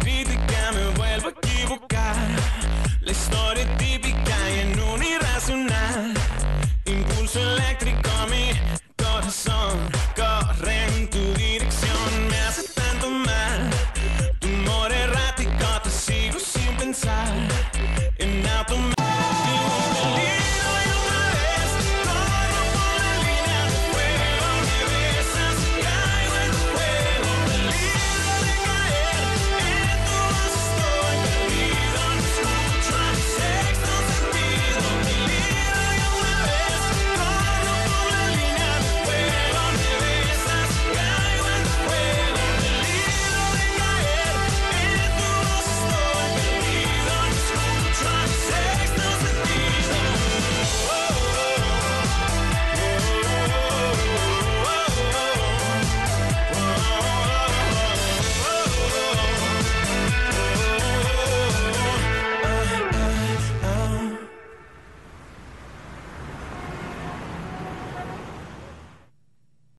critica me vuelvo a equivocar. La historia típica e non un. Impulso eléctrico a mí